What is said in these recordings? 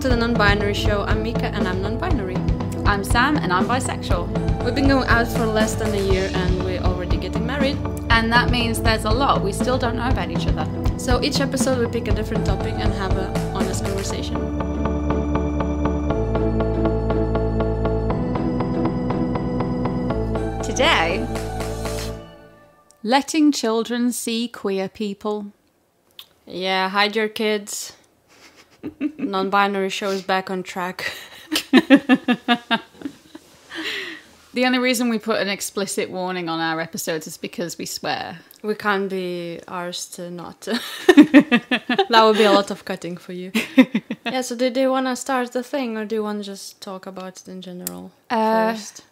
to the Non Binary Show. I'm Mika and I'm non binary. I'm Sam and I'm bisexual. We've been going out for less than a year and we're already getting married. And that means there's a lot we still don't know about each other. So each episode we pick a different topic and have an honest conversation. Today, letting children see queer people. Yeah, hide your kids. Non binary show is back on track. The only reason we put an explicit warning on our episodes is because we swear. We can't be ours to not. that would be a lot of cutting for you. yeah, so did you want to start the thing or do you want to just talk about it in general Uh, first?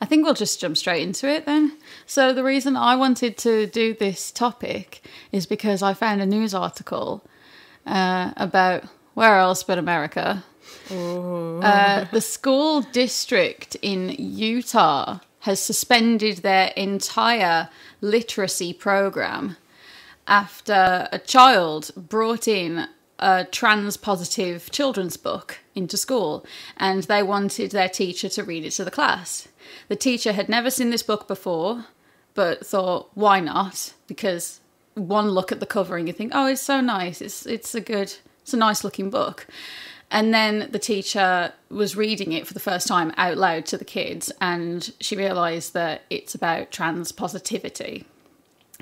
I think we'll just jump straight into it then. So, the reason I wanted to do this topic is because I found a news article uh, about where else but America. Uh, the school district in Utah has suspended their entire literacy program after a child brought in a trans positive children's book into school and they wanted their teacher to read it to the class. The teacher had never seen this book before, but thought, why not? Because one look at the cover and you think, oh, it's so nice. It's it's a good, it's a nice looking book. And then the teacher was reading it for the first time out loud to the kids, and she realised that it's about trans positivity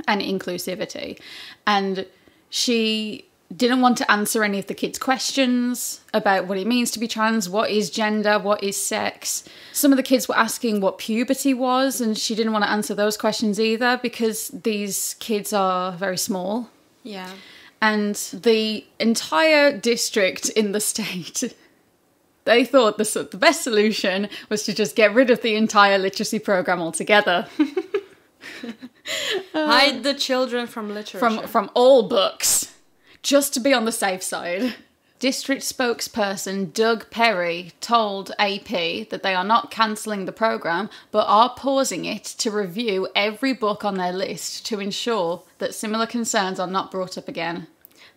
and inclusivity. And she didn't want to answer any of the kids' questions about what it means to be trans, what is gender, what is sex. Some of the kids were asking what puberty was, and she didn't want to answer those questions either because these kids are very small. Yeah. And the entire district in the state. They thought the, the best solution was to just get rid of the entire literacy program altogether. Hide the children from literature. from from all books just to be on the safe side. District spokesperson Doug Perry told AP that they are not cancelling the program but are pausing it to review every book on their list to ensure that similar concerns are not brought up again.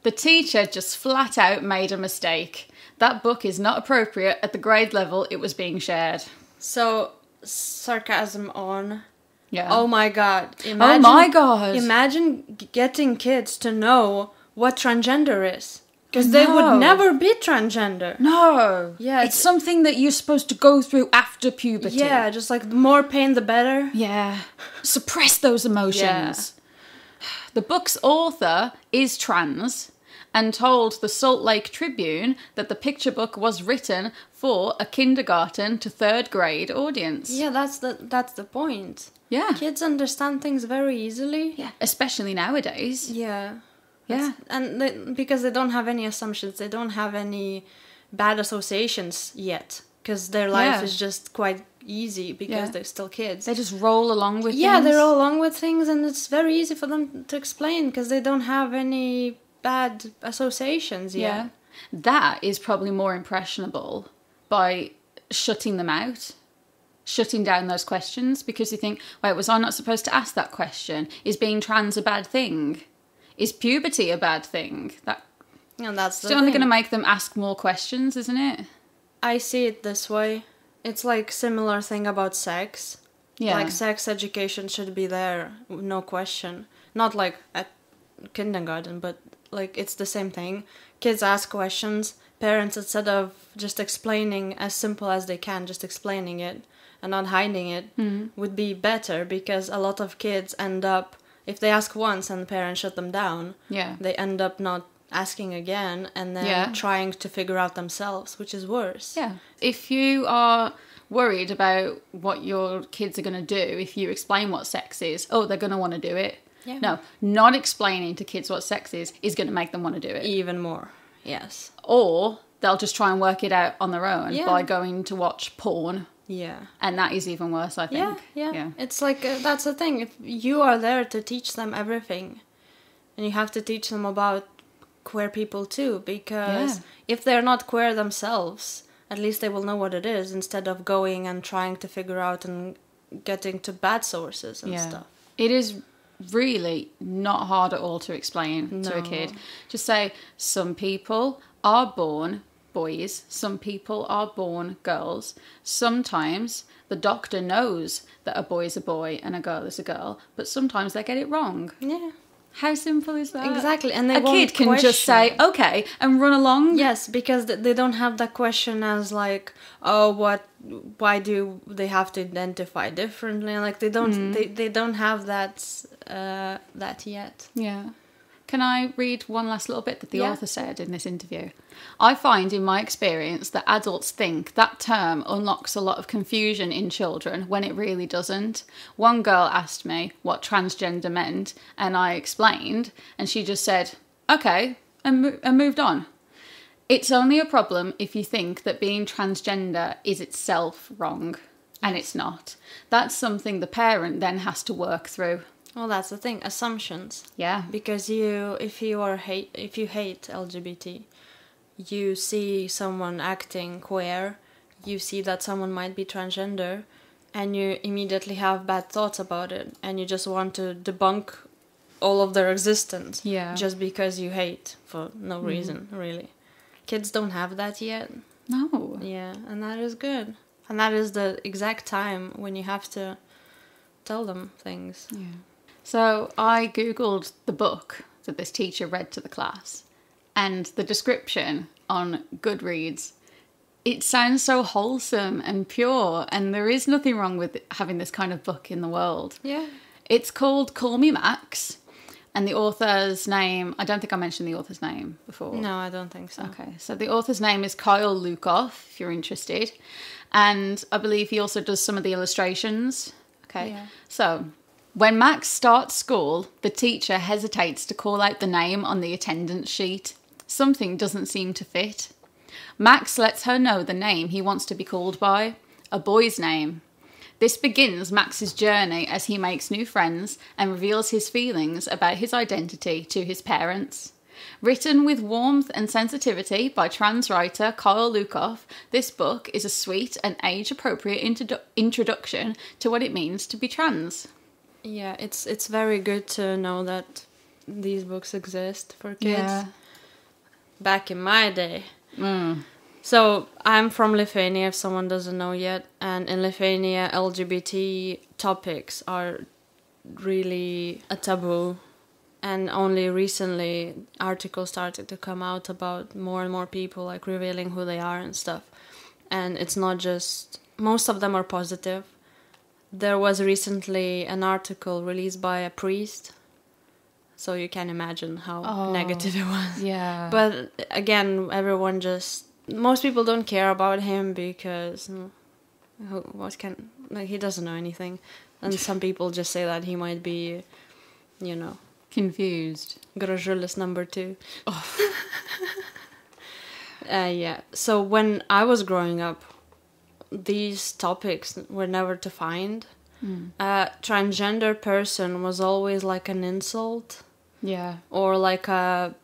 The teacher just flat out made a mistake. That book is not appropriate at the grade level it was being shared. so sarcasm on. Yeah. Oh my god. Oh imagine, my God. Imagine getting kids to know what transgender is. Because they would never be transgender. no. Yeah, It's it's- something that you're supposed to go through after puberty. Yeah, just like the more pain the better. Yeah. Suppress those emotions. The book's author is trans and told the Salt Lake Tribune that the picture book was written for a kindergarten to third grade audience. Yeah, that's the that's the point. Yeah. Kids understand things very easily. Yeah. Especially nowadays. Yeah. Yeah. And they, because they don't have any assumptions, they don't have any bad associations yet. Because their life Yeah. is just quite easy because Yeah. they're still kids. They just roll along with yeah, things. they roll along with things, and it's very easy for them to explain because they don't have any bad associations yet. Yeah. That is probably more impressionable by shutting them out, shutting down those questions because you think, wait, was I not supposed to ask that question? Is being trans a bad thing? Is puberty a bad thing? That And that's the it's only going to make them ask more questions, isn't it? I see it this way. It's like similar thing about sex. Yeah. Like sex education should be there, no question. Not like at kindergarten, but like it's the same thing. Kids ask questions. Parents, instead of just explaining as simple as they can, just explaining it and not hiding it, Mm-hmm. would be better because a lot of kids end up, if they ask once and the parents shut them down, yeah. they end up not asking again and then Yeah. trying to figure out themselves, which is worse. Yeah. If you are worried about what your kids are going to do, if you explain what sex is, oh, they're going to want to do it. Yeah. No, not explaining to kids what sex is is going to make them want to do it. Even more. Yes. Or they'll just try and work it out on their own Yeah. by going to watch porn. Yeah. And that is even worse, I Yeah, think. yeah. It's like uh, that's the thing. If you are there to teach them everything, and you have to teach them about queer people too, because Yeah. if they're not queer themselves, at least they will know what it is instead of going and trying to figure out and getting to bad sources and Yeah. stuff. It is really not hard at all to explain to a kid. Just say some people are born boys, some people are born girls. Sometimes the doctor knows that a boy is a boy and a girl is a girl, but sometimes they get it wrong. Yeah. How simple is that? Exactly, and they a kid can just say okay and run along. Yes, because they don't have that question as like, oh, what? Why do they have to identify differently? Like they don't, they, they don't have that uh, that yet. Yeah. Can I read one last little bit that the Yeah. author said in this interview? I find in my experience that adults think that term unlocks a lot of confusion in children when it really doesn't. One girl asked me what transgender meant, and I explained, and she just said, okay, and, mo- and moved on. It's only a problem if you think that being transgender is itself wrong, and it's not. That's something the parent then has to work through. Well, that's the thing. Assumptions. Yeah. because you if you are hate if you hate lgbt you see someone acting queer you see that someone might be transgender and you immediately have bad thoughts about it and you just want to debunk all of their existence Yeah. just because you hate for no Mm-hmm. reason really kids don't have that yet No. yeah and that is good and that is the exact time when you have to tell them things Yeah. So I googled the book that this teacher read to the class, and the description on Goodreads. It sounds so wholesome and pure, and there is nothing wrong with having this kind of book in the world. yeah It's called Call Me Max, and the author's name, I don't think I mentioned the author's name before. no i don't think so Okay, so the author's name is Kyle Lukoff, if you're interested. And I believe he also does some of the illustrations. Okay, Yeah. so when Max starts school, the teacher hesitates to call out the name on the attendance sheet. Something doesn't seem to fit. Max lets her know the name he wants to be called by a boy's name. This begins Max's journey as he makes new friends and reveals his feelings about his identity to his parents. Written with warmth and sensitivity by trans writer Kyle Lukoff, this book is a sweet and age appropriate introdu- introduction to what it means to be trans. Yeah, it's it's very good to know that these books exist for kids. Yeah. Back in my day. Mm. So I'm from Lithuania if someone doesn't know yet, and in Lithuania LGBT topics are really a taboo. And only recently articles started to come out about more and more people like revealing who they are and stuff. And it's not just most of them are positive. There was recently an article released by a priest. So you can imagine how Oh. negative it was. Yeah. But again, everyone just most people don't care about him because mm, who, what can like he doesn't know anything, and some people just say that he might be, you know, confused. Gražulis number two. uh, yeah. So when I was growing up, these topics were never defined. A transgender person was always like an insult Yeah. or like a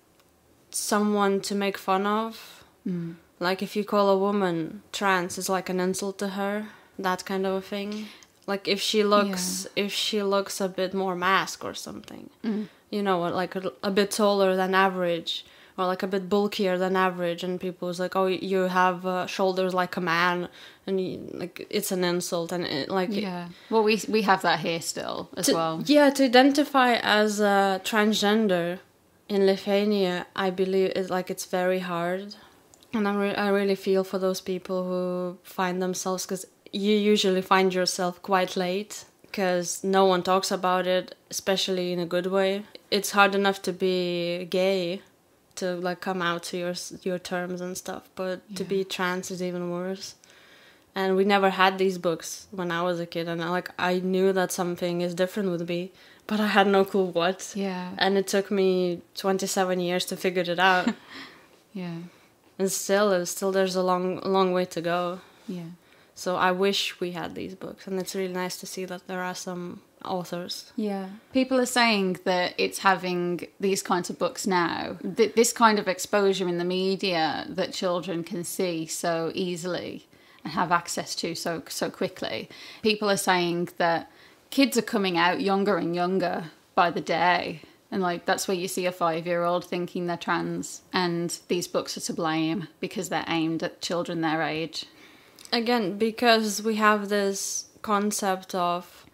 someone to make fun of. Mm. Like if you call a woman trans, it's like an insult to her. That kind of a thing. Like if she looks, if she looks a bit more mask or something, Mm. you know, like a, a bit taller than average, or like a bit bulkier than average, and people was like, "Oh, you have uh, shoulders like a man," and you, like it's an insult, and it, like Yeah. Well, we we have that here still as to, well. Yeah, to identify as a transgender in Lithuania, I believe is like it's very hard, and I re- I really feel for those people who find themselves because you usually find yourself quite late because no one talks about it, especially in a good way. It's hard enough to be gay, to like come out to your your terms and stuff, but to be trans is even worse and we never had these books when I was a kid, and I, like I knew that something is different with me, but I had no clue what. Yeah. And it took me twenty seven years to figure it out, Yeah. and still, uh, still there's a long, long way to go. Yeah. So I wish we had these books, and it's really nice to see that there are some authors. Yeah. People are saying that it's having these kinds of books now, th- this kind of exposure in the media that children can see so easily and have access to so so quickly. People are saying that kids are coming out younger and younger by the day And like that's where you see a five year old thinking they're trans and these books are to blame because they're aimed at children their age. Again, because we have this concept of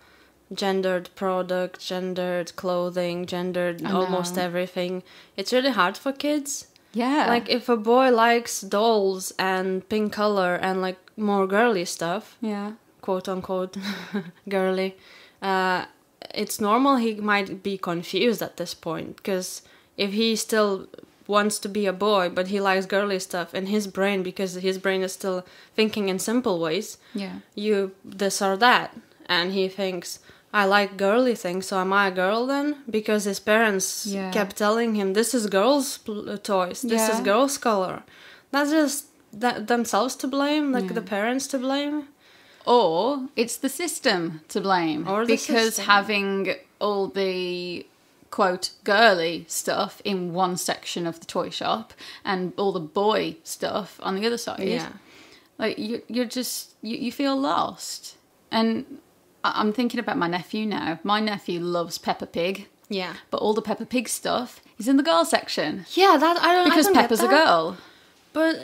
gendered product, gendered clothing, gendered almost everything, it's really hard for kids. Yeah. Like if a boy likes dolls and pink color and like more girly stuff, Yeah. quote unquote girly, uh, it's normal he might be confused at this point because if he still wants to be a boy but he likes girly stuff in his brain because his brain is still thinking in simple ways Yeah. you this or that and he thinks i like girly things so am i a girl then because his parents Yeah. kept telling him this is girls pl- uh, toys this is girls color that's just th- themselves to blame like the parents to blame Or it's the system to blame. Or the because system. having all the quote girly stuff in one section of the toy shop and all the boy stuff on the other side. yeah Like you you're just you, you feel lost. And I- I'm thinking about my nephew now. My nephew loves Peppa Pig, yeah but all the Peppa Pig stuff is in the girl section. yeah that i don't Because I don't Peppa's a girl. but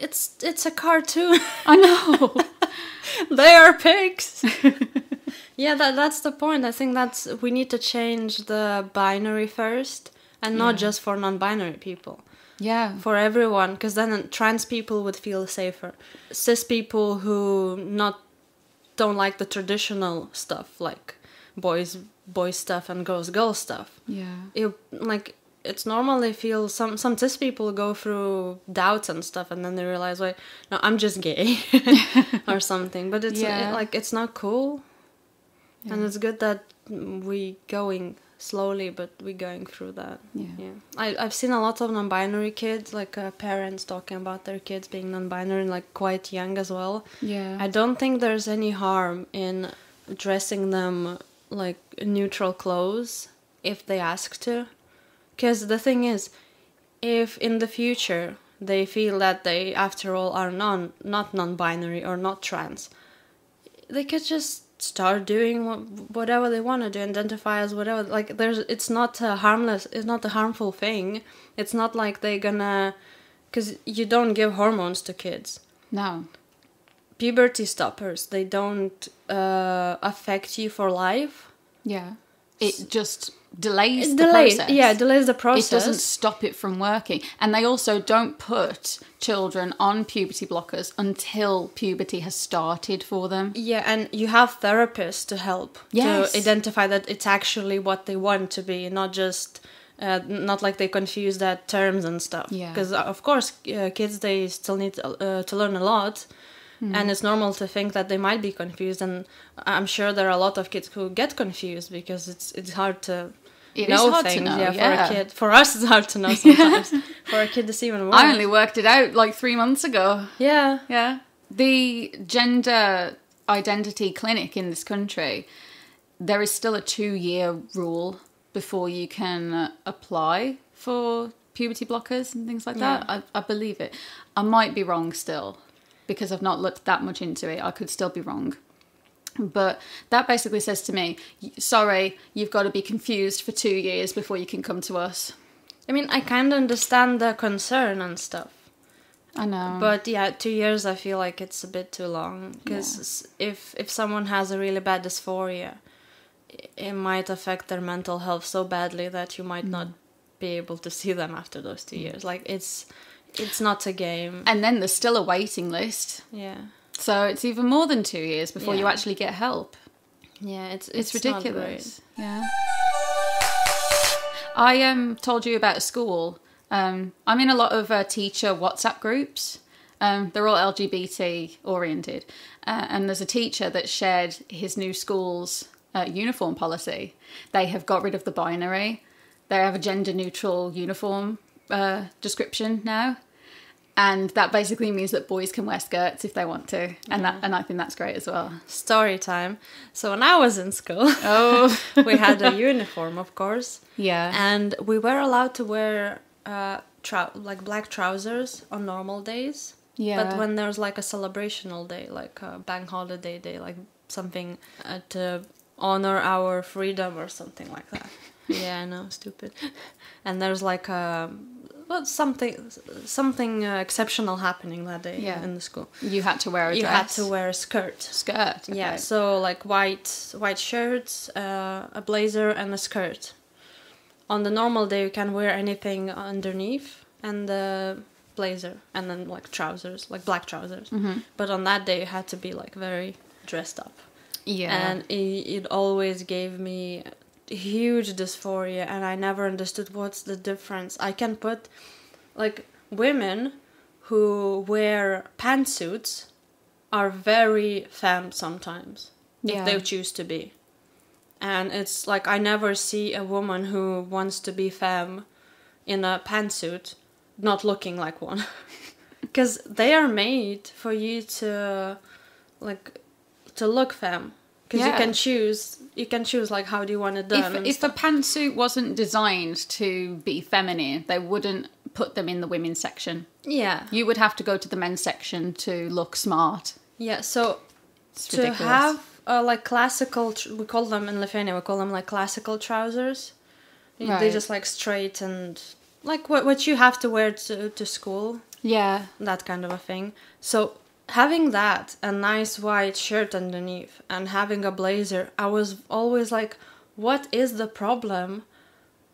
it's it's a cartoon I know. they are pigs yeah that that's the point i think that's we need to change the binary first and not Yeah. just for non-binary people yeah. for everyone because then trans people would feel safer cis people who not don't like the traditional stuff like boys boys stuff and girls girls stuff Yeah. it like it's normal they feel some some cis people go through doubts and stuff and then they realize like no i'm just gay or something but it's Yeah. like it's not cool and it's good that we going slowly but we're going through that Yeah. yeah I, i've seen a lot of non-binary kids like uh, parents talking about their kids being non-binary like quite young as well Yeah. i don't think there's any harm in dressing them like neutral clothes if they ask to because the thing is if in the future they feel that they after all are non not non-binary or not trans they could just start doing whatever they want to do identify as whatever like there's it's not a harmless it's not a harmful thing it's not like they're gonna because you don't give hormones to kids no. puberty stoppers they don't uh, affect you for life Yeah. It just delays the process. yeah delays the process. it doesn't stop it from working. And they also don't put children on puberty blockers until puberty has started for them. yeah and you have therapists to help Yes. to identify that it's actually what they want to be not just uh, not like they confuse that terms and stuff Yeah. because of course uh, kids they still need uh, to learn a lot Hmm. and it's normal to think that they might be confused and i'm sure there are a lot of kids who get confused because it's it's hard to It know hard to things know, yeah, yeah. for a kid for us it's hard to know sometimes for a kid it's even worse I only worked it out like three months ago. yeah Yeah. The gender identity clinic in this country, there is still a two year rule before you can apply for puberty blockers and things like that. I, I believe it. I might be wrong still because I've not looked that much into it. I could still be wrong. But that basically says to me, sorry, you've got to be confused for two years before you can come to us. i mean i kind of understand the concern and stuff I know. But yeah, two years I feel like it's a bit too long because if if someone has a really bad dysphoria, it might affect their mental health so badly that you might mm. not be able to see them after those two mm. years. Like it's it's not a game. and then there's still a waiting list. Yeah, So it's even more than two years before you actually get help. yeah, it's It's, it's, ridiculous. Yeah. I um told you about a school. Um, I'm in a lot of uh, teacher WhatsApp groups. Um, they're all LGBT oriented, uh, and there's a teacher that shared his new school's uh, uniform policy. They have got rid of the binary. They have a gender neutral uniform uh, description now, and that basically means that boys can wear skirts if they want to, and that and I think that's great as well. Story time. So when I was in school, Oh, we had a uniform, of course, yeah. and we were allowed to wear uh, trou- like black trousers on normal days. Yeah. But when there's like a celebrational day, like a bank holiday day, like something uh, to honor our freedom or something like that, Yeah, I know, stupid. And there's like a well, something something uh, exceptional happening that day Yeah. in the school. You had to wear a dress. You had to wear a skirt. skirt. Yeah, so like white white shirts, uh, a blazer, and a skirt. On the normal day, you can wear anything underneath and the blazer, and then like trousers, like black trousers. Mm-hmm. But on that day, you had to be like very dressed up, Yeah. and it, it always gave me huge dysphoria, and I never understood what's the difference. I can put like women who wear pantsuits are very femme sometimes Yeah. if they choose to be. And it's like I never see a woman who wants to be femme in a pantsuit not looking like one. Because they are made for you to like to look femme. Because you can choose you can choose like how do you want it done. if if a pantsuit wasn't designed to be feminine, they wouldn't put them in the women's section. yeah. You would have to go to the men's section to look smart. Yeah, so to have uh, like classical tr- we call them in Lithuania we call them like classical trousers. Right. They just like straight and like what what you have to wear to to school, yeah, that kind of a thing. So having that a nice white shirt underneath and having a blazer, I was always like what is the problem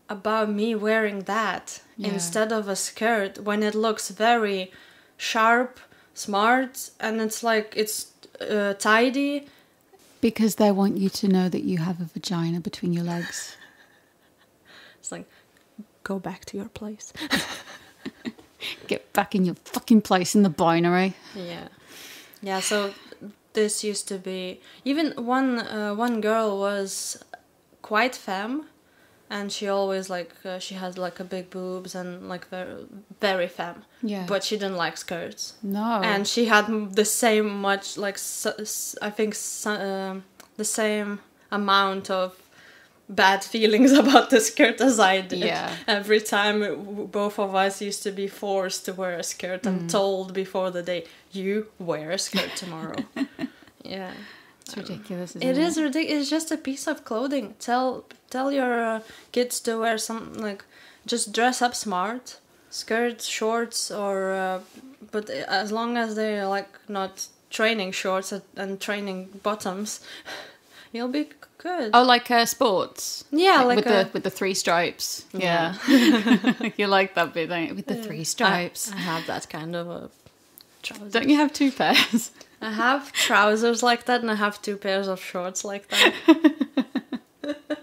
about me wearing that Yeah. instead of a skirt when it looks very sharp, smart and it's like it's uh, tidy because they want you to know that you have a vagina between your legs. It's like, go back to your place. Get back in your fucking place in the binary. yeah, yeah. So this used to be even one uh, one girl was quite femme, and she always like uh, she had like a big boobs and like very very femme. Yeah. But she didn't like skirts, No. and she had the same much like I think um the same amount of bad feelings about the skirt as I did. Yeah. Every time both of us used to be forced to wear a skirt Mm. and told before the day, you wear a skirt tomorrow. yeah. it's ridiculous. Isn't It it is ridiculous. It's just a piece of clothing. Tell tell your uh, kids to wear some like just dress up smart, skirts, shorts, or uh, but as long as they're like not training shorts and- and training bottoms, you'll be good. Oh, like uh, sports. Yeah, like with a- the with the three stripes. Yeah, you like that bit, don't you? With the three stripes. I, I have that kind of a trouser. Don't you have two pairs? I have trousers like that, and I have two pairs of shorts like that.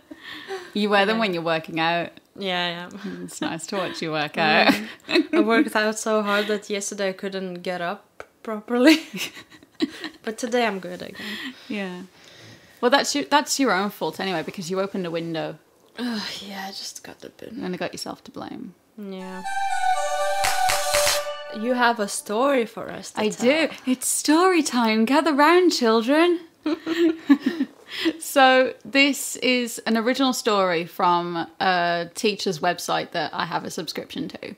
You wear them when you're working out. yeah, yeah. It's nice to watch you work out. I worked out so hard that yesterday I couldn't get up properly. but today I'm good again. yeah. Well, that's your that's your own fault anyway because you opened a window Ugh, yeah, I just got the bit. and only got yourself to blame. Yeah. You have a story for us. I tell. do. It's story time. Gather round, children. so, this is an original story from a teacher's website that I have a subscription to.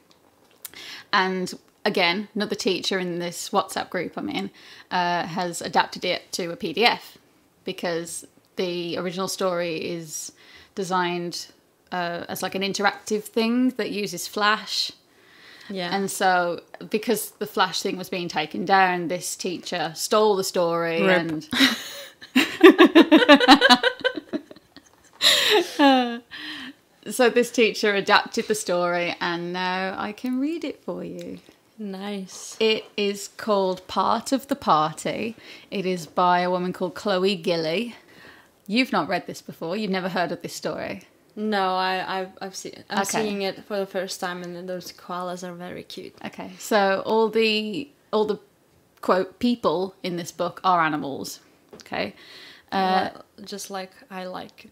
And again, another teacher in this WhatsApp group I'm in uh, has adapted it to a PDF because the original story is designed uh, as like an interactive thing that uses Flash. Yeah. And so, because the Flash thing was being taken down, this teacher stole the story Rip. and. so, this teacher adapted the story, and now I can read it for you. Nice. It is called Part of the Party. It is by a woman called Chloe Gillie. You've not read this before, you've never heard of this story. No, I I've, I've seen. I'm Okay. seeing it for the first time, and those koalas are very cute. Okay, so all the all the quote people in this book are animals. Okay, uh, Well, just like I like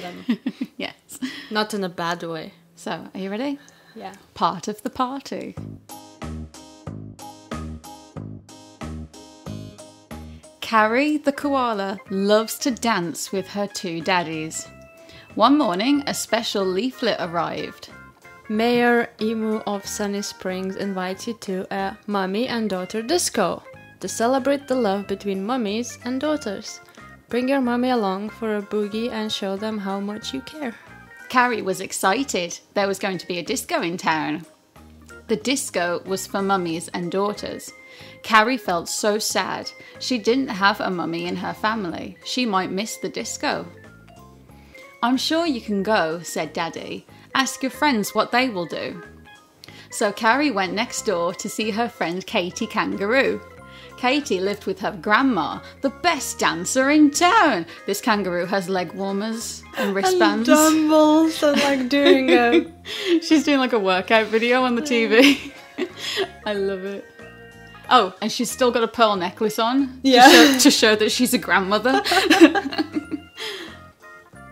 them, yes. not in a bad way. So are you ready? Yeah. Part of the party. Carrie the koala loves to dance with her two daddies. One morning, a special leaflet arrived. Mayor Emu of Sunny Springs invites you to a mummy and daughter disco to celebrate the love between mummies and daughters. Bring your mummy along for a boogie and show them how much you care. Carrie was excited there was going to be a disco in town. The disco was for mummies and daughters. Carrie felt so sad. She didn't have a mummy in her family. She might miss the disco. I'm sure you can go, said Daddy. Ask your friends what they will do. So Carrie went next door to see her friend Katie Kangaroo. Katie lived with her grandma, the best dancer in town. This kangaroo has leg warmers and wristbands. Dumbles and like doing a She's doing like a workout video on the TV. I love it. Oh, and she's still got a pearl necklace on Yeah. to, show, to show that she's a grandmother.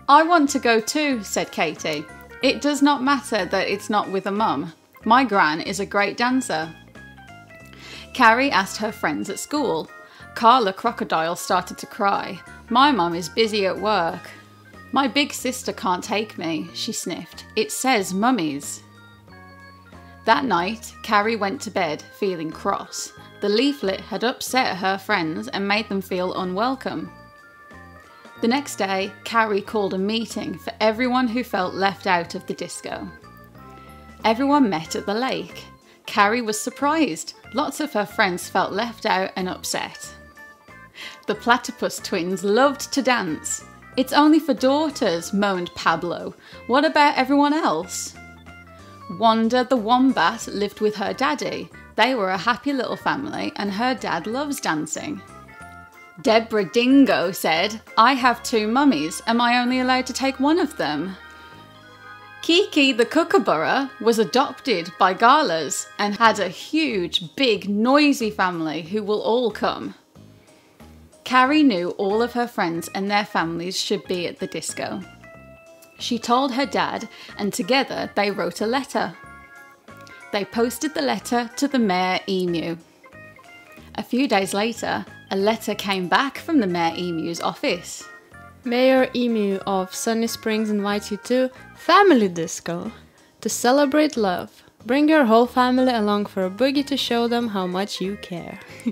I want to go too, said Katie. It does not matter that it's not with a mum. My gran is a great dancer. Carrie asked her friends at school. Carla Crocodile started to cry. My mum is busy at work. My big sister can't take me, she sniffed. It says mummies. That night, Carrie went to bed feeling cross. The leaflet had upset her friends and made them feel unwelcome. The next day, Carrie called a meeting for everyone who felt left out of the disco. Everyone met at the lake. Carrie was surprised. Lots of her friends felt left out and upset. The platypus twins loved to dance. It's only for daughters, moaned Pablo. What about everyone else? Wanda the wombat lived with her daddy. They were a happy little family, and her dad loves dancing. Deborah Dingo said, I have two mummies. Am I only allowed to take one of them? Kiki the kookaburra was adopted by Galahs and had a huge, big, noisy family who will all come. Carrie knew all of her friends and their families should be at the disco. She told her dad, and together they wrote a letter. They posted the letter to the Mayor Emu. A few days later, a letter came back from the Mayor Emu's office. Mayor Emu of Sunny Springs invites you to Family Disco to celebrate love. Bring your whole family along for a boogie to show them how much you care.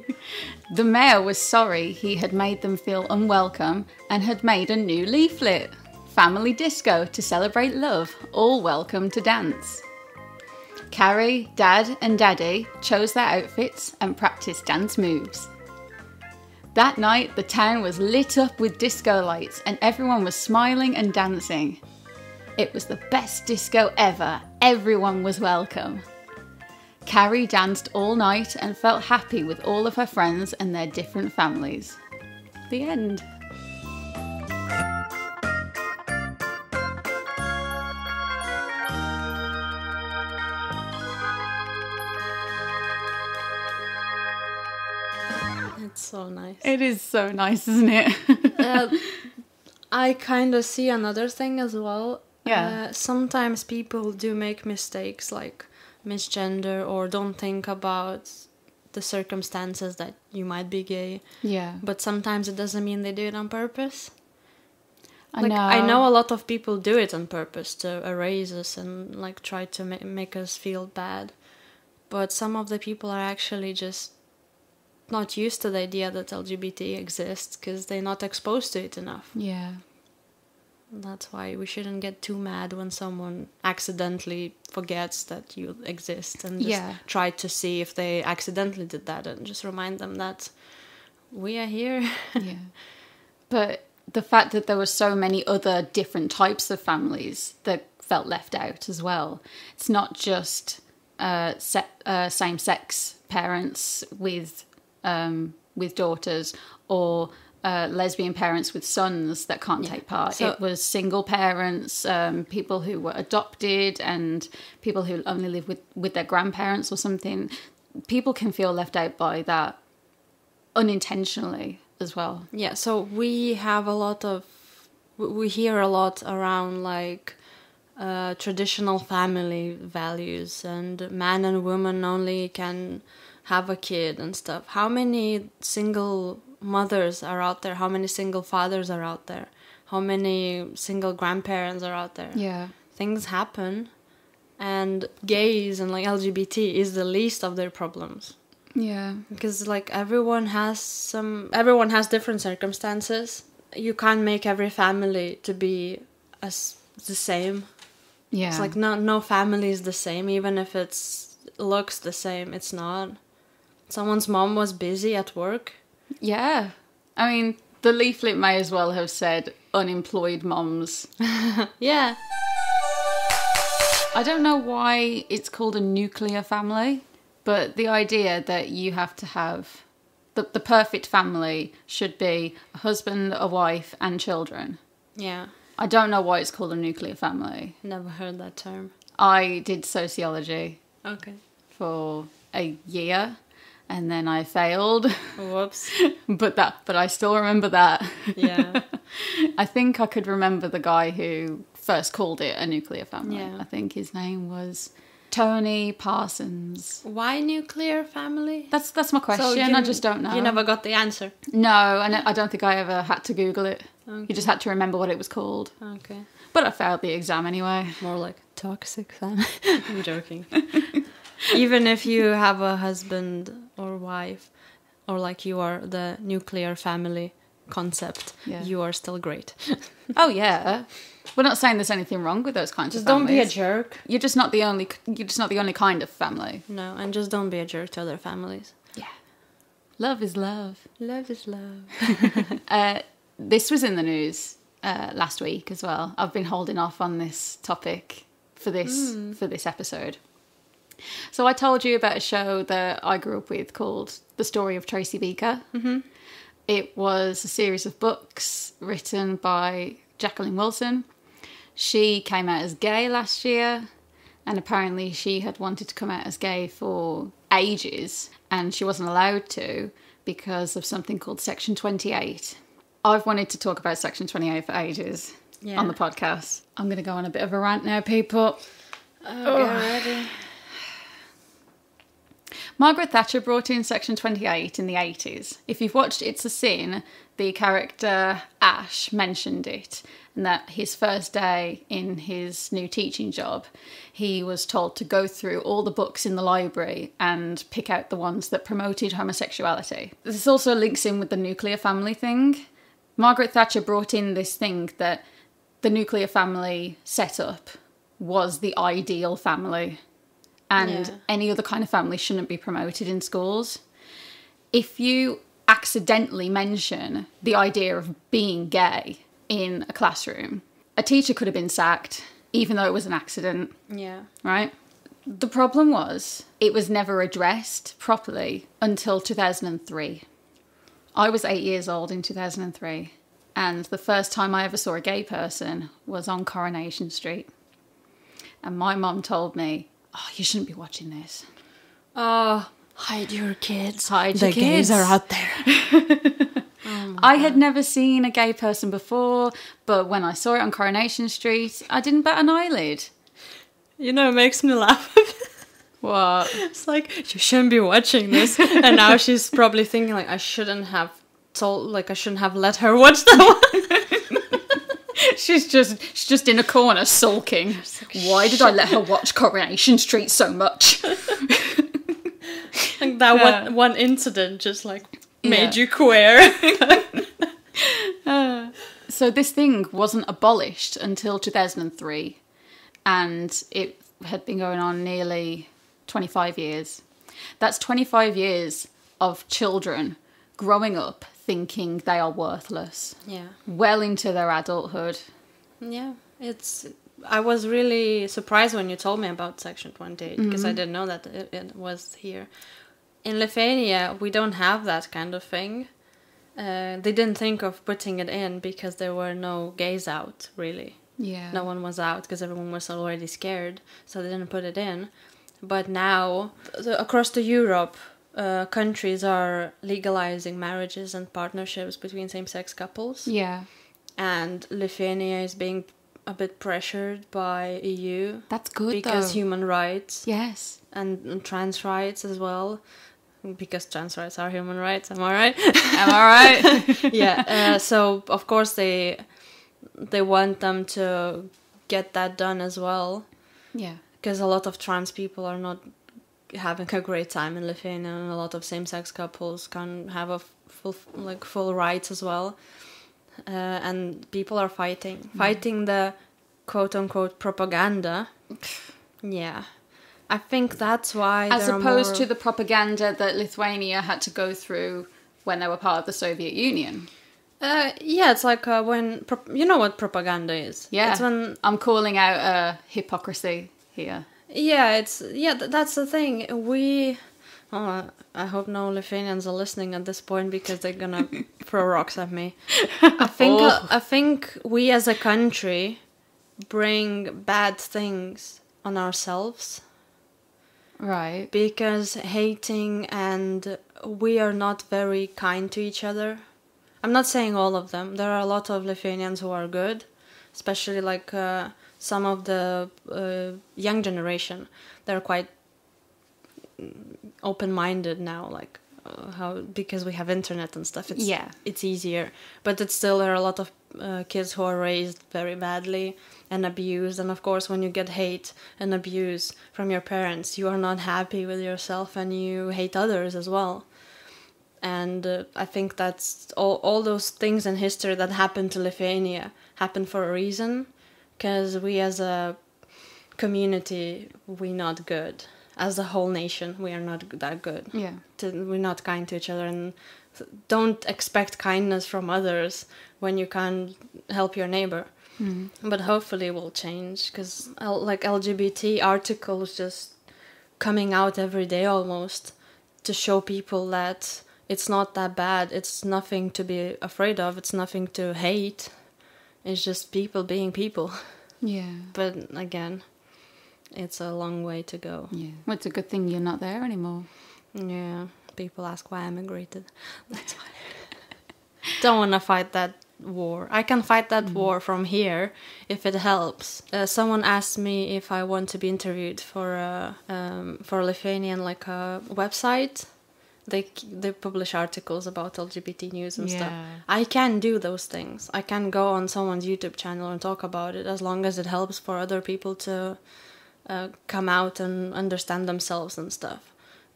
The mayor was sorry he had made them feel unwelcome and had made a new leaflet Family Disco to celebrate love, all welcome to dance. Carrie, Dad, and Daddy chose their outfits and practiced dance moves. That night, the town was lit up with disco lights and everyone was smiling and dancing. It was the best disco ever. Everyone was welcome. Carrie danced all night and felt happy with all of her friends and their different families. The end. So nice. It is so nice, isn't it? uh, I kind of see another thing as well. Yeah. Uh, sometimes people do make mistakes like misgender or don't think about the circumstances that you might be gay. yeah. But sometimes it doesn't mean they do it on purpose. I like know. I know a lot of people do it on purpose to erase us and like try to ma- make us feel bad. But some of the people are actually just not used to the idea that LGBT exists because they're not exposed to it enough. Yeah. That's why we shouldn't get too mad when someone accidentally forgets that you exist and just Yeah. try to see if they accidentally did that and just remind them that we are here. yeah. But the fact that there were so many other different types of families that felt left out as well. It's not just uh, se- uh, same-sex parents with um, with daughters or uh, lesbian parents with sons that can't take part. So- it was single parents, um, people who were adopted, and people who only live with with their grandparents or something. People can feel left out by that unintentionally as well. Yeah, so we have a lot of we- we hear a lot around like uh, traditional family values and man and woman only can have a kid and stuff. How many single mothers are out there? How many single fathers are out there? How many single grandparents are out there? Yeah. Things happen, and gays and like LGBT is the least of their problems Yeah. because like everyone has some everyone has different circumstances you can't make every family to be as the same Yeah. It's like no no family is the same, even if it's looks the same. It's not. Someone's mom was busy at work. Yeah. I mean, the leaflet may as well have said unemployed moms. Yeah. I don't know why it's called a nuclear family, but the idea that you have to have the, the perfect family should be a husband, a wife, and children. Yeah. I don't know why it's called a nuclear family. Never heard that term. I did sociology Okay. for a year and then I failed, Whoops. but that but I still remember that. Yeah. I think I could remember the guy who first called it a nuclear family. Yeah. I think his name was Tony Parsons. Why nuclear family? That's that's my question. you- I just don't know. You never got the answer. No, and I don't think I ever had to Google it. Okay. You just had to remember what it was called. Okay. But I failed the exam anyway. More like toxic family. I'm joking. Even if you have a husband or wife, or like you are the nuclear family concept, Yeah. you are still great. Oh yeah, we're not saying there's anything wrong with those kinds Just of don't be a jerk. You're just not the only. You're just not the only kind of family. No, and just don't be a jerk to other families. Yeah, love is love. Love is love. Uh, this was in the news uh, last week as well. I've been holding off on this topic for this for this episode. So I told you about a show that I grew up with called The Story of Tracy Beaker. Mm-hmm. It was a series of books written by Jacqueline Wilson. She came out as gay last year, and apparently she had wanted to come out as gay for ages, and she wasn't allowed to because of something called Section 28. I've wanted to talk about Section 28 for ages Yeah. on the podcast. I'm going to go on a bit of a rant now, people. Oh, ready. Margaret Thatcher brought in Section 28 in the 80s. If you've watched It's a Sin, the character Ash mentioned it, and that his first day in his new teaching job, he was told to go through all the books in the library and pick out the ones that promoted homosexuality. This also links in with the nuclear family thing. Margaret Thatcher brought in this thing that the nuclear family setup was the ideal family and Yeah. any other kind of family shouldn't be promoted in schools. If you accidentally mention the idea of being gay in a classroom, a teacher could have been sacked, even though it was an accident, Yeah. right? The problem was it was never addressed properly until 2003. I was eight years old in 2003, and the first time I ever saw a gay person was on Coronation Street. And my mum told me, Oh, you shouldn't be watching this. Oh, hide your kids. Hide the your gays kids. are out there. Oh I had never seen a gay person before, but when I saw it on Coronation Street, I didn't bat an eyelid. You know, it makes me laugh. What? it's like you shouldn't be watching this, and now she's probably thinking like I shouldn't have told, like I shouldn't have let her watch that one. She's just she's just in a corner sulking. Why did I let her watch Coronation Street so much? Like that Yeah. one one incident just like made Yeah. you queer. Uh, so this thing wasn't abolished until 2003 and it had been going on nearly 25 years. That's 25 years of children growing up thinking they are worthless, yeah, well into their adulthood. yeah. It's. I was really surprised when you told me about Section Twenty Eight because I didn't know that it, it was here. In Lithuania, we don't have that kind of thing. Uh, they didn't think of putting it in because there were no gays out, really. Yeah. no one was out because everyone was already scared, so they didn't put it in. But now, across the Europe, uh, countries are legalizing marriages and partnerships between same-sex couples, Yeah. and Lithuania is being a bit pressured by EU That's good because though. human rights yes. and, and trans rights as well. Because trans rights are human rights, am I right? Am I right? yeah. Uh, so of course they they want them to get that done as well yeah. because a lot of trans people are not having a great time in Lithuania, and a lot of same-sex couples can have a full like full rights as well. Uh, and people are fighting, fighting the quote unquote propaganda. Yeah. I think that's why. As opposed more- to the propaganda that Lithuania had to go through when they were part of the Soviet Union. Uh, yeah, it's like uh, when. You know what propaganda is? Yeah. It's when. I'm calling out uh, hypocrisy here. Yeah, it's. Yeah, th- that's the thing. We. Oh, I hope no Lithuanians are listening at this point because they're gonna throw rocks at me. I think. uh, Oh. I think we as a country bring bad things on ourselves. Right. because hating and we are not very kind to each other. I'm not saying all of them. There are a lot of Lithuanians who are good, especially like uh, some of the uh, young generation. They're quite open-minded now, like uh, how because we have internet and stuff. It's Yeah. it's easier, but it's still there are a lot of uh, kids who are raised very badly and abused. And of course, when you get hate and abuse from your parents, you are not happy with yourself and you hate others as well. And uh, I think that's all, all those things in history that happened to Lithuania happened for a reason because we as a community, we're not good. As a whole nation, we are not that good. Yeah. to, we're not kind to each other and don't expect kindness from others when you can't help your neighbor. Mm-hmm. But hopefully it will change because like lgbt articles just coming out every day almost to show people that it's not that bad. It's nothing to be afraid of. It's nothing to hate it's just people being people Yeah. but again it's a long way to go Yeah. Well, it's a good thing you're not there anymore. Yeah, people ask why I emigrated. That's why. Don't want to fight that war. I can fight that war from here if it helps. Uh, someone asked me if I want to be interviewed for a um, for a Lithuanian like a website. They they publish articles about LGBT news and stuff. I can do those things. I can go on someone's YouTube channel and talk about it as long as it helps for other people to uh, come out and understand themselves and stuff.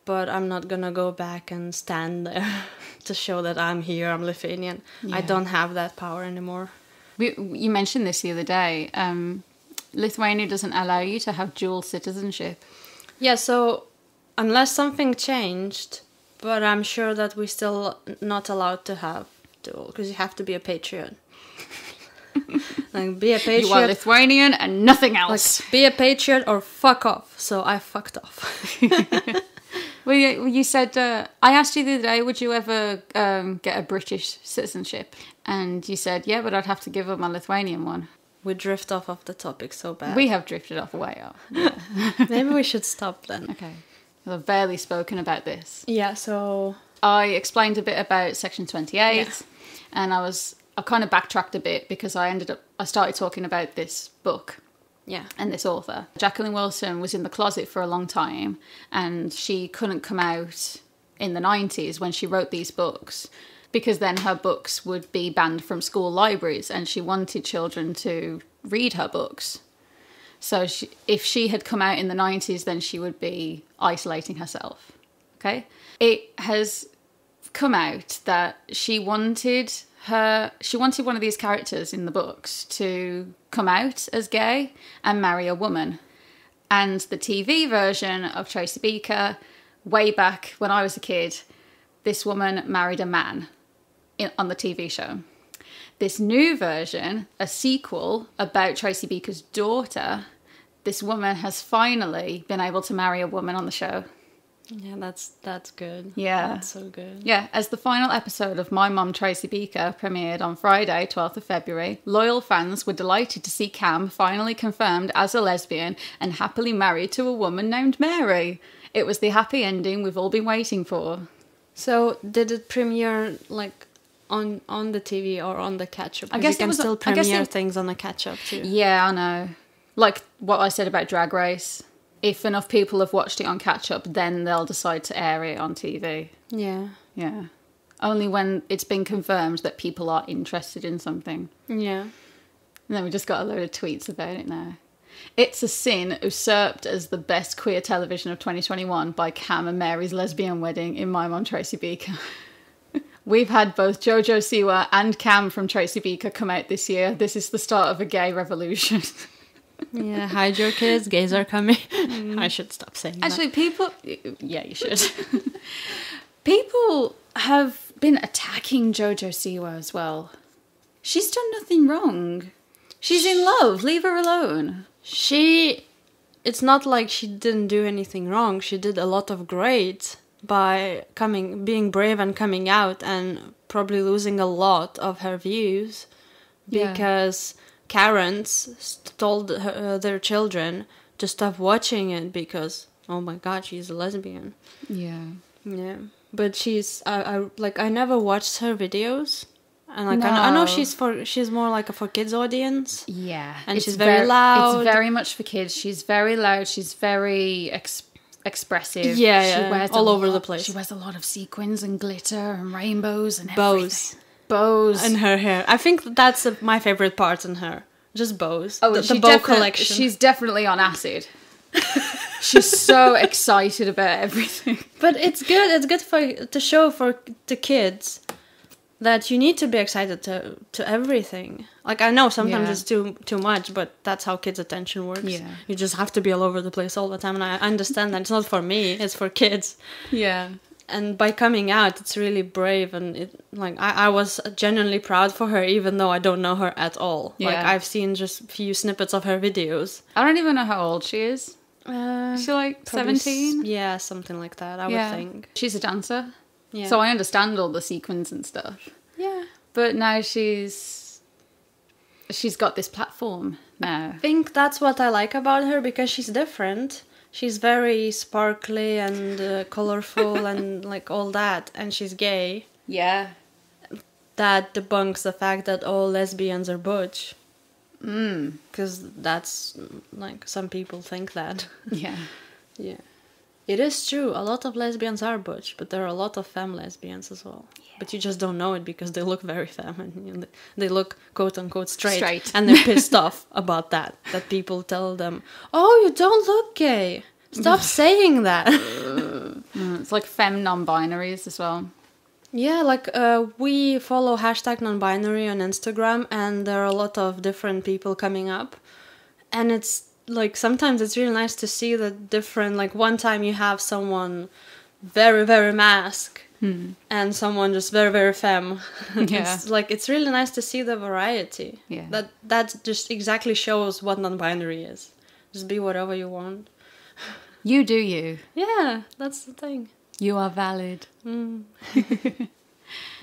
But I'm not gonna go back and stand there to show that I'm here, I'm Lithuanian. I don't have that power anymore. We, you mentioned this the other day. Um, Lithuania doesn't allow you to have dual citizenship. Yeah, so unless something changed, but I'm sure that we're still not allowed to have dual because you have to be a patriot. like be a patriot. You are Lithuanian and nothing like else. be a patriot or fuck off. So I fucked off. well, you, you said uh, I asked you the other day, would you ever um, get a British citizenship? And you said, yeah, but I'd have to give up my Lithuanian one. we drift off of the topic so bad. We have drifted off way off. Maybe we should stop then. Okay, I've barely spoken about this. Yeah, so I explained a bit about Section 28, Yeah. and I was I kind of backtracked a bit because I ended up I started talking about this book yeah. and this author. Jacqueline Wilson was in the closet for a long time and she couldn't come out in the 90s when she wrote these books because then her books would be banned from school libraries and she wanted children to read her books. So she, if she had come out in the 90s then she would be isolating herself. Okay? It has come out that she wanted her she wanted one of these characters in the books to come out as gay and marry a woman and the TV version of Tracy Beaker way back when I was a kid this woman married a man in, on the TV show this new version a sequel about Tracy Beaker's daughter this woman has finally been able to marry a woman on the show Yeah, that's that's good. Yeah. That's so good. Yeah, as the final episode of My Mum Tracy Beaker premiered on Friday, 12th of February, loyal fans were delighted to see Cam finally confirmed as a lesbian and happily married to a woman named Mary. It was the happy ending we've all been waiting for. So did it premiere like on on the TV or on the catch up? I guess it you can still guess premiere it- things on the catch up too. Yeah, I know. Like what I said about Drag Race. If enough people have watched it on catch up, then they'll decide to air it on TV. Yeah. Yeah. Only when it's been confirmed that people are interested in something. Yeah. And then we just got a load of tweets about it now. It's a Sin usurped as the best queer television of 2021 by Cam and Mary's lesbian wedding in My Mom Tracy Beaker. We've had both Jojo Siwa and Cam from Tracy Beaker come out this year. This is the start of a gay revolution. Yeah, hide your kids. Gays are coming. Mm. I should stop saying that. Actually, people. Yeah, you should. people have been attacking Jojo Siwa as well. She's done nothing wrong. She's in love. Leave her alone. She. It's not like she didn't do anything wrong. She did a lot of great by coming, being brave and coming out, and probably losing a lot of her views Yeah. because Karens told her, uh, their children to stop watching it because oh my god, she's a lesbian. Yeah. Yeah, but she's I, I like I never watched her videos, and like I, know, I know she's for she's more like a for kids audience. Yeah. And It's she's very loud. It's very much for kids. She's very loud. She's very ex- expressive. Yeah, she wears a all over the place. She wears a lot of sequins and glitter and rainbows and Bows. everything. Bows. And her hair, I think that's uh, my favorite part in her. Just bows. Oh, the, the bow collection. She's definitely on acid. she's so excited about everything. But it's good. It's good for to show for the kids that you need to be excited to to everything. Like I know sometimes Yeah. it's too too much, but that's how kids' attention works. Yeah. You just have to be all over the place all the time, and I understand that it's not for me. It's for kids. Yeah. And by coming out, it's really brave, and it like I, I was genuinely proud for her, even though I don't know her at all. Yeah. Like I've seen just few snippets of her videos. I don't even know how old she is. Uh, Is she like 17? Yeah, something like that. I yeah. would think. She's a dancer. Yeah. So I understand all the sequins and stuff. yeah. But now she's she's got this platform now. I think that's what I like about her because she's different. She's very sparkly and uh, colorful and like all that, and she's gay. Yeah. That debunks the fact that all lesbians are butch, Mm. because that's like some people think that. Yeah. yeah, it is true. A lot of lesbians are butch, but there are a lot of femme lesbians as well. But you just don't know it because they look very feminine. You know, they- They look quote unquote straight, Straight. and they're pissed off about that. That people tell them, "Oh, you don't look gay. Stop saying that." Mm, it's like femme non-binaries as well. yeah, like uh, we follow hashtag non-binary on Instagram, and there are a lot of different people coming up, and it's like sometimes it's really nice to see the different. Like one time you have someone very very mask. and someone just very very femme. Yeah. it's like it's really nice to see the variety. Yeah. That that just exactly shows what non-binary is. Just be whatever you want. You do you. Yeah, that's the thing. You are valid. Mm.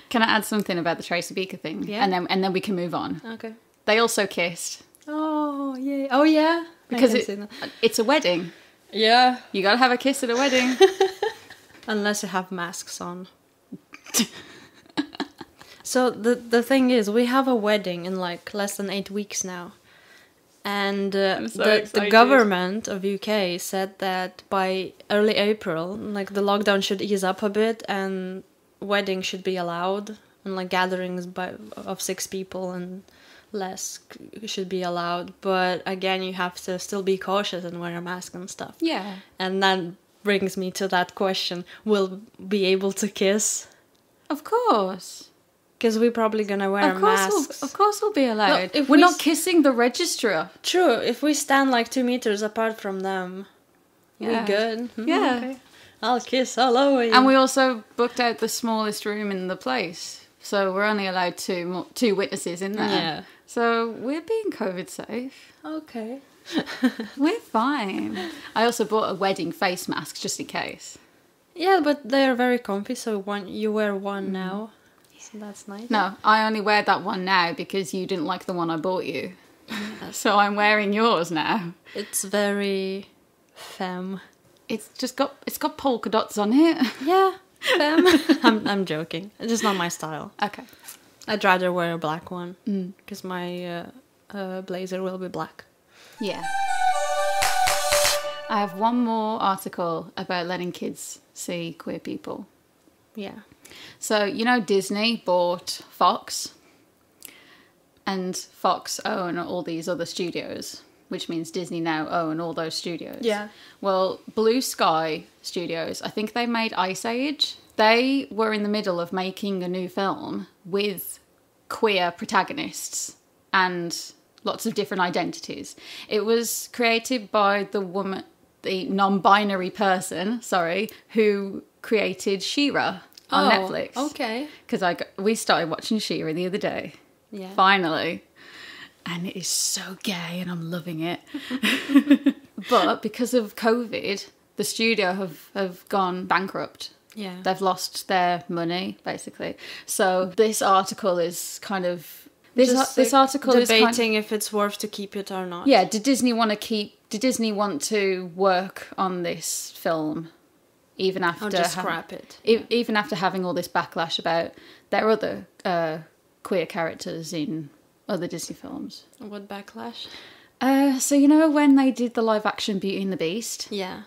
Can I add something about the Tracy Beaker thing? Yeah. And then and then we can move on. Okay. They also kissed Oh yeah. Oh yeah. Because it, can see that. it's a wedding. yeah. You got to have a kiss at a wedding. Unless you have masks on. so the the thing is, we have a wedding in like less than eight weeks now, and uh, so the the government of UK said that by early April, like the lockdown should ease up a bit and weddings should be allowed, and like gatherings by of six people and less should be allowed. But again, you have to still be cautious and wear a mask and stuff. yeah. And that brings me to that question: Will be able to kiss? Of course. Because we're probably gonna wear Of course, masks. we'll, of course we'll be allowed. if We're we not kissing the registrar. True. If we stand like two meters apart from them, Yeah. we good. Mhm, Yeah. okay. I'll kiss you. And we also booked out the smallest room in the place, so we're only allowed two two witnesses in there. Yeah. So we're being COVID safe. Okay. We're fine. I also bought a wedding face mask just in case. Yeah, but they're very comfy. So one you wear one now. So that's nice. Mm. No, I only wear that one now because you didn't like the one I bought you. so I'm wearing yours now. It's very femme. It's just got it's got polka dots on it. Yeah, femme. I'm I'm joking. It's just not my style. Okay. I'd rather wear a black one Mm. because my uh, uh, blazer will be black. Yeah. I have one more article about letting kids see queer people. Yeah. So, you know, Disney bought Fox, and Fox own all these other studios, which means Disney now own all those studios. Yeah. Well, Blue Sky Studios, I think they made Ice Age. They were in the middle of making a new film with queer protagonists and lots of different identities. It was created by the woman, the non-binary person, sorry, who created She-Ra on oh, Netflix. Oh, Okay. Because I got- we started watching She-Ra the other day, Yeah. finally, and it is so gay, and I'm loving it. but because of COVID, the studio have have gone bankrupt. Yeah. They've lost their money, basically. So this article is kind of this Just, this like, article is debating kind if it's worth to keep it or not. yeah. Did Disney want to keep? Did Disney want to work on this film even after Or just ha- scrap it. e- even after having all this backlash about their other uh, queer characters in other Disney films? What backlash? Uh, so you know when they did the live action Beauty and the Beast? Yeah.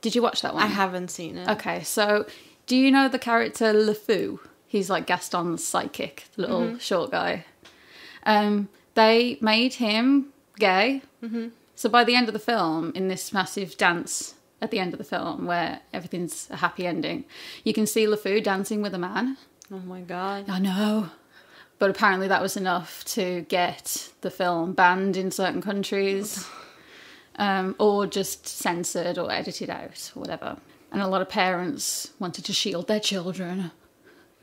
Did you watch that one? I haven't seen it. Okay, so do you know the character LeFou? He's like Gaston's the little Mm-hmm. short guy. Um, they made him gay. Mm-hmm. So by the end of the film, in this massive dance at the end of the film, where everything's a happy ending, you can see LeFou dancing with a man. Oh my god. I know. But apparently that was enough to get the film banned in certain countries. Um, or just censored or edited out or whatever. And a lot of parents wanted to shield their children.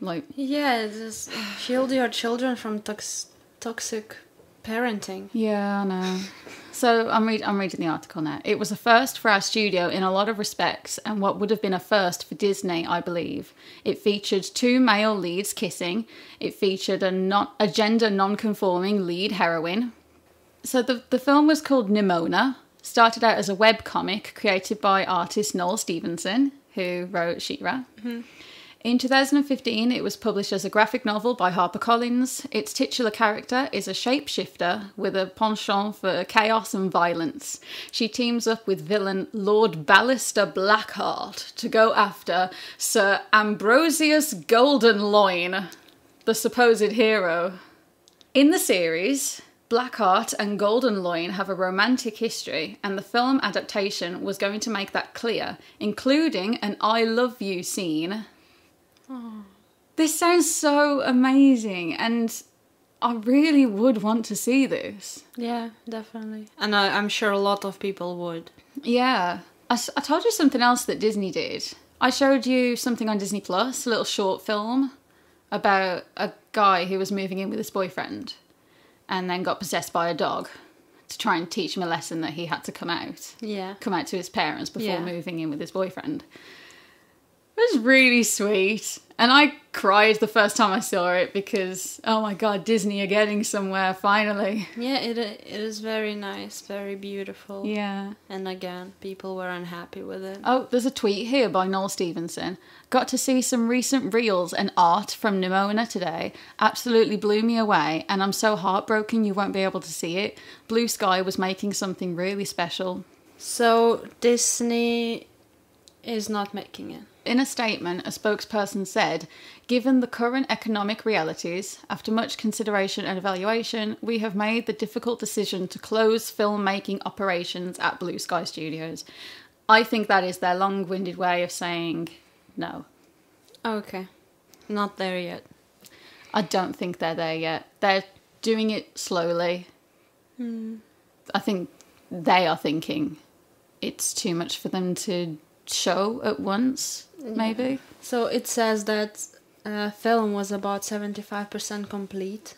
Like, Yeah, just shield your children from tox- toxic parenting. yeah, I know. So I'm, read- I'm reading the article now. It was a first for our studio in a lot of respects, and what would have been a first for Disney, I believe. It featured two male leads kissing. It featured a, not, a gender non-conforming lead heroine. So the, the film was called Nimona. Started out as a web comic created by artist Noelle Stevenson, who wrote She-Ra. Mm-hmm. In 2015, it was published as a graphic novel by HarperCollins. Its titular character is a shapeshifter with a penchant for chaos and violence. She teams up with villain Lord Ballister Blackheart to go after Sir Ambrosius Goldenloin, the supposed hero. In the series, Blackheart and Goldenloin have a romantic history, and the film adaptation was going to make that clear, including an I love you scene. This sounds so amazing, and I really would want to see this. Yeah, definitely. And I, I'm sure a lot of people would. Yeah. I told you something else that Disney did. I showed you something on Disney Plus, a little short film about a guy who was moving in with his boyfriend and then got possessed by a dog to try and teach him a lesson that he had to come out. Yeah. Come out to his parents before Yeah. moving in with his boyfriend. It was really sweet. And I cried the first time I saw it because, oh my god, Disney are getting somewhere finally. Yeah, it it is very nice, very beautiful. Yeah. And again, people were unhappy with it. Oh, there's a tweet here by Noelle Stevenson. Got to see some recent reels and art from Nimona today. Absolutely blew me away, and I'm so heartbroken you won't be able to see it. Blue Sky was making something really special. So Disney is not making it. In a statement, a spokesperson said, Given the current economic realities, after much consideration and evaluation, we have made the difficult decision to close filmmaking operations at Blue Sky Studios. I think that is their long winded way of saying no. Oh, okay. Not there yet. I don't think they're there yet. They're doing it slowly. Hmm. I think they are thinking it's too much for them to show at once, maybe. So it says that uh, film was about 75% complete.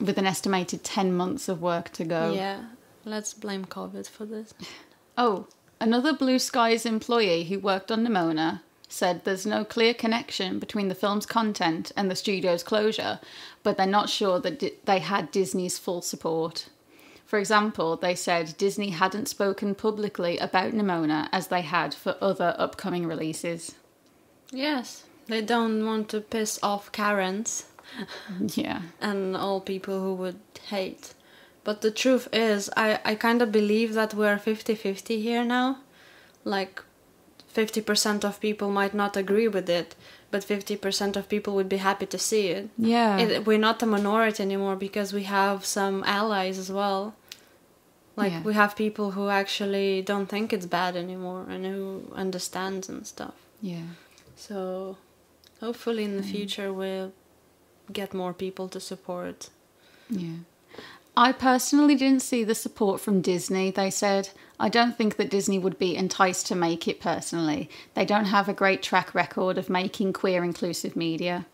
With an estimated 10 months of work to go. Yeah. Let's blame COVID for this. Oh, another Blue Skies employee who worked on Nimona said there's no clear connection between the film's content and the studio's closure, but they're not sure that Di- they had Disney's full support. For example, they said Disney hadn't spoken publicly about Nimona as they had for other upcoming releases. Yes. They don't want to piss off Karens Yeah. and all people who would hate. But the truth is, I, I kind of believe that we're 50 50 here now. Like, 50% of people might not agree with it, but 50% of people would be happy to see it. Yeah. it we're not a minority anymore because we have some allies as well. Like, Yeah. we have people who actually don't think it's bad anymore and who understands and stuff. yeah. So, hopefully, in the future, we'll get more people to support. Yeah. I personally didn't see the support from Disney, they said. I don't think that Disney would be enticed to make it personally. They don't have a great track record of making queer inclusive media.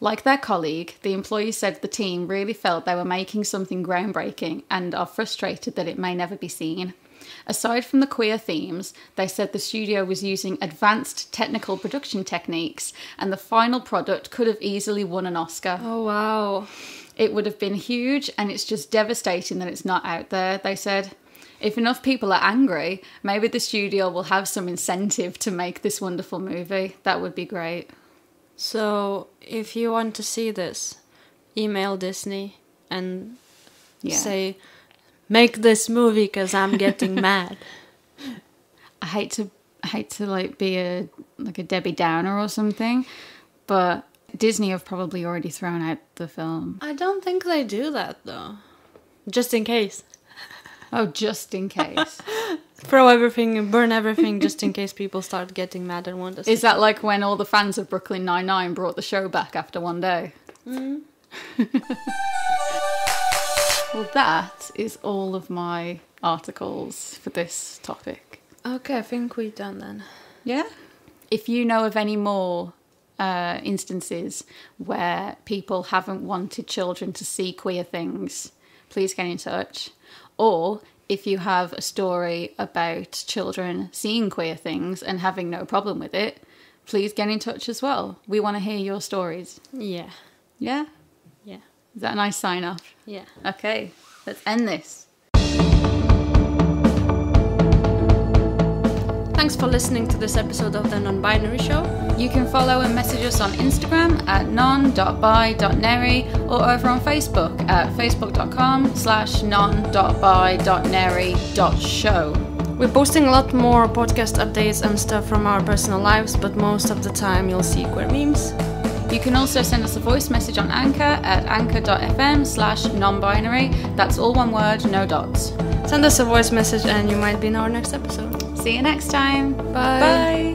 Like their colleague, the employee said the team really felt they were making something groundbreaking and are frustrated that it may never be seen. Aside from the queer themes, they said the studio was using advanced technical production techniques and the final product could have easily won an Oscar. Oh wow. It would have been huge, and it's just devastating that it's not out there, they said. If enough people are angry, maybe the studio will have some incentive to make this wonderful movie. That would be great. So if you want to see this, email Disney and Yeah. say, "Make this movie because I'm getting mad." I hate to I hate to like be a like a Debbie Downer or something, but Disney have probably already thrown out the film. I don't think they do that though. Just in case, Oh, just in case. throw everything, burn everything, just in case people start getting mad and want to. Is that like when all the fans of Brooklyn Nine Nine brought the show back after one day? Mm. Well, that is all of my articles for this topic. okay? I think we're done then. Yeah. If you know of any more uh, instances where people haven't wanted children to see queer things, please get in touch. Or if you have a story about children seeing queer things and having no problem with it, please get in touch as well. We want to hear your stories. Yeah, Yeah? Is that a nice sign off? yeah. Okay, let's end this. Thanks for listening to this episode of the Non-Binary Show. You can follow and message us on Instagram at non.bi.nary or over on Facebook at facebook.com slash non.bi.nary.show. We're posting a lot more podcast updates and stuff from our personal lives, but most of the time you'll see queer memes. You can also send us a voice message on Anchor at anchor.fm slash non-binary. That's all one word, no dots. Send us a voice message and you might be in our next episode. See you next time. Bye. Bye.